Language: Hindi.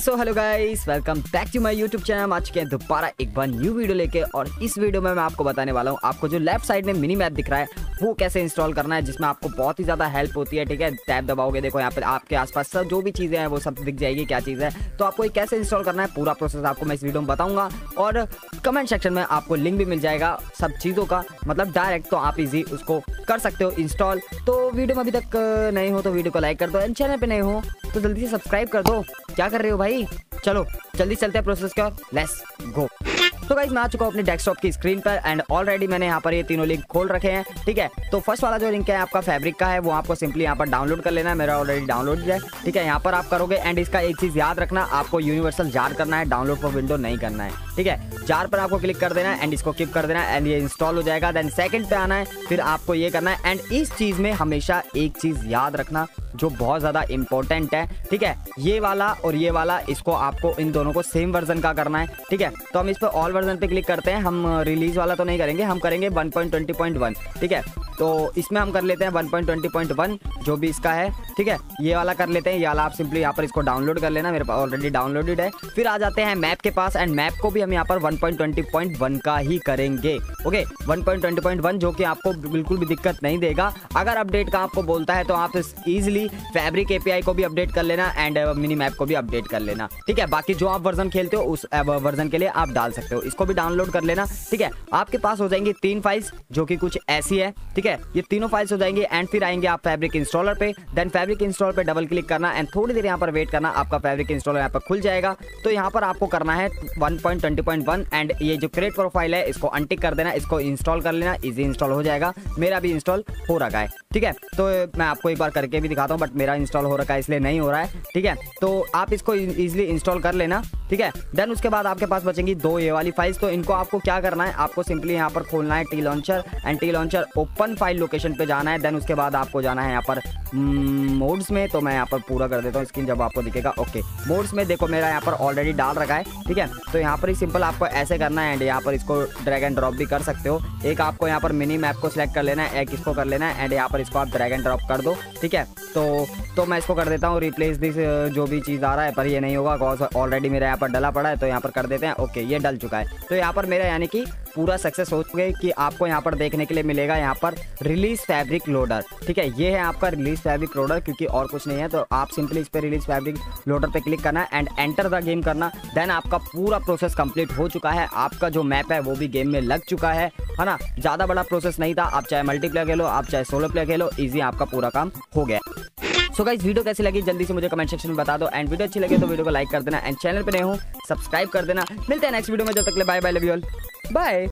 So hello guys welcome back to my YouTube channel आज के दोबारा एक बार न्यू वीडियो लेके और इस वीडियो में मैं आपको बताने वाला हूँ, आपको जो लेफ़्ट साइड में मिनी मैप दिख रहा है, वो कैसे इंस्टॉल करना है, जिसमें आपको बहुत ही ज़्यादा हेल्प होती है, ठीक है? टैब दबाओगे, देखो यहाँ पे आपके आसपास सब जो भी चीज़ें हैं, वो सब दिख जाएगी, क्या चीज़ है? तो आपको कैसे इंस्टॉल करना है, पूरा प्रोसेस आपको मैं इस वीडियो में बताऊँगा और कमेंट सेक्शन में आपको लिंक भी मिल जाएगा सब चीज़ों का। मतलब डायरेक्ट तो आप इजी उसको कर सकते हो इंस्टॉल तो वीडियो में अभी तक नहीं हो तो वीडियो को लाइक कर दो। एंड चैनल पे नहीं हो तो जल्दी से सब्सक्राइब कर दो। क्या कर रहे हो भाई? चलो, जल्दी चलते हैं प्रोसेस क्यों लेस गो तो गाइज़ मैं आ चुका हूँ अपने डेस्कटॉप की स्क्रीन पर एंड ऑलरेडी मैंने यहाँ पर ये तीनों लिंक खोल रखे हैं, ठीक है? तो फ़र्स्ट वाला जो लिंक है आपका फैब्रिक का है, वो आपको सिंपली यहाँ पर डाउनलोड कर लेना है, मेरा ऑलरेडी डाउनलोड है, ठीक है? यहाँ पर आप करोगे एंड इसका एक चीज़ याद रखना, आपको यूनिवर्सल जार करना है डाउनलोड फॉर विंडो नहीं करना है, ठीक है? जार पर आपको क्लिक कर देना है एंड इसको किप कर देना है एंड ये इंस्टॉल हो जाएगा देन सेकंड पे आना है, फिर आपको ये करना है एंड इस चीज़ में हमेशा एक चीज़ याद रखना, जो बहुत ज़्यादा इंपॉर्टेंट है, ठीक है? ये वाला और ये वाला, इसको आपको इन दोनों को सेम वर्जन का करना है, ठीक है? तो हम इस पर ऑल वर्जन पे क्लिक करते हैं। हम रिलीज़ वाला तो नहीं करेंगे, हम करेंगे 1.20.1 ठीक है? तो इसमें हम कर लेते हैं 1.20.1 जो भी इसका है, ठीक है? ये वाला कर लेते हैं, ये वाला आप सिंपली यहाँ पर इसको डाउनलोड कर लेना, मेरे पास ऑलरेडी डाउनलोडेड है। फिर आ जाते हैं मैप के पास एंड मैप को भी हम यहाँ पर 1.20.1 का ही करेंगे, ओके? 1.20.1 जो कि आपको बिल्कुल भी दिक्कत नहीं देगा। अगर अपडेट का आपको बोलता है तो आप इजिली फैब्रिक एपीआई को भी अपडेट कर लेना एंड मिनी मैप को भी अपडेट कर लेना, ठीक है? बाकी जो आप वर्जन खेलते हो, उस वर्जन के लिए आप डाल सकते हो। इसको भी डाउनलोड कर लेना, ठीक है? आपके पास हो जाएँगी तीन फाइल्स जो कि कुछ ऐसी है, ठीक है, ये तीनों फाइल्स हो जाएँगे एंड फिर आएँगे आप फैब्रिक इंस्टॉलर पे। देन फैब्रिक इंस्टॉलर पे डबल क्लिक करना एंड थोड़ी देर यहाँ पर वेट करना, आपका फैब्रिक इंस्टॉलर यहाँ पर खुल जाएगा। तो यहाँ पर आपको करना है 1.20.1 एंड ये जो क्रिएट प्रोफ़ाइल है, इसको अनटिक कर देना, इसको इंस्टॉल कर लेना इजी इंस्टॉल हो जाएगा। मेरा भी इंस्टॉल हो रखा है, ठीक है? तो मैं आपको एक बार करके भी दिखाता हूँ बट मेरा इंस्टॉल हो रखा है, इसलिए नहीं हो रहा है, ठीक है? तो आप इसको इजिली इंस्टॉल कर लेना। ठीक है? देन उसके बाद आपके पास बचेंगी दो ये वाली फाइल्स तो इनको आपको क्या करना है? आपको सिंपली यहाँ पर खोलना है T launcher and T launcher open file location पे जाना है। देन उसके बाद आपको जाना है यहाँ पर मोड्स hmm, में। तो मैं यहाँ पर पूरा कर देता हूँ स्क्रीन जब आपको दिखेगा। ओके मोड्स में देखो मेरा यहाँ पर ऑलरेडी डाल रखा है। ठीक है? तो यहाँ पर ही सिंपल आपको ऐसे करना है एंड यहाँ पर इसको ड्रैग एंड ड्रॉप भी कर सकते हो। एक आपको यहाँ पर मिनी मैप को सिलेक्ट कर लेना है एक इसको कर लेना है एंड यहाँ पर इसको आप ड्रैग एंड ड्रॉप कर दो। ठीक है? तो तो मैं इसको कर देता हूँ। रिप्लेस दिस जो भी चीज़ आ रहा है पर ये नहीं होगा कॉज ऑलरेडी मेरा यहाँ डला पड़ा है तो यहाँ पर कर देते हैं। ओके, ये डल चुका है। तो यहाँ पर मेरा यानी कि पूरा सक्सेस हो चुके कि आपको यहाँ पर देखने के लिए मिलेगा यहाँ पर रिलीज़ फैब्रिक लोडर ठीक है, ये है आपका रिलीज़ फैब्रिक लोडर क्योंकि और कुछ नहीं है तो आप सिंपली इस पर रिलीज़ फैब्रिक लोडर पे क्लिक करना एंड एंटर द गेम करना। देन आपका पूरा प्रोसेस कंप्लीट हो चुका है। आपका जो मैप है, वो भी गेम में लग चुका है। है ना? ज़्यादा बड़ा प्रोसेस नहीं था। आप चाहे मल्टीप्लेयर खेलो, आप चाहे सोलो प्लेयर खेलो ईजी आपका पूरा काम हो गया। सो गाइस वीडियो कैसी लगी? जल्दी से मुझे कमेंट सेक्शन में बता दो। एंड वीडियो अच्छी लगे तो वीडियो को लाइक कर देना। एंड चैनल पर नहीं हो सब्सक्राइब कर देना। मिलते हैं नेक्स्ट वीडियो में। जब तक ले bye bye love you all bye